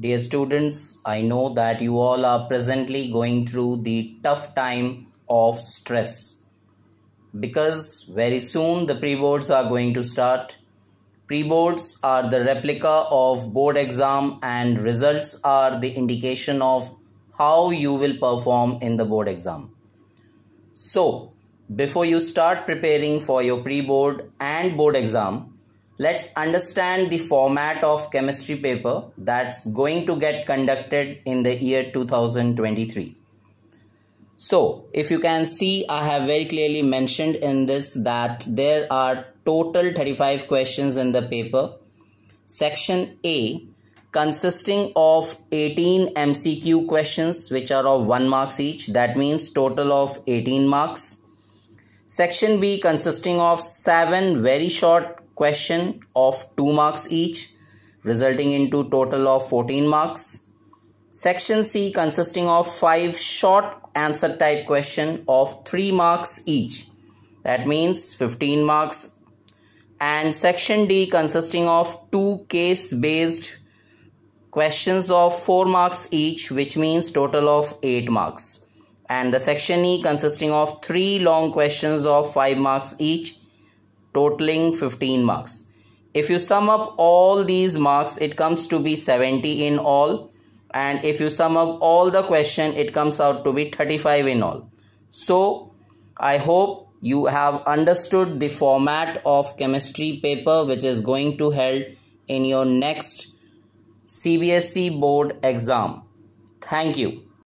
Dear students, I know that you all are presently going through the tough time of stress because very soon the pre-boards are going to start. Pre-boards are the replica of board exam and results are the indication of how you will perform in the board exam. So, before you start preparing for your pre-board and board exam, let's understand the format of chemistry paper that's going to get conducted in the year 2023 so if you can see i have very clearly mentioned in this that there are total 35 questions in the paper. Section a consisting of 18 mcq questions which are of 1 marks each that means total of 18 marks. Section b consisting of 7 very short question of 2 marks each resulting into total of 14 marks. Section C consisting of 5 short answer type question of 3 marks each. That means 15 marks. And section D consisting of 2 case based questions of 4 marks each which means total of 8 marks. And the section E consisting of 3 long questions of 5 marks each totaling 15 marks. If you sum up all these marks, it comes to be 70 in all. And if you sum up all the question, it comes out to be 35 in all. So, I hope you have understood the format of chemistry paper which is going to held in your next CBSE board exam. Thank you.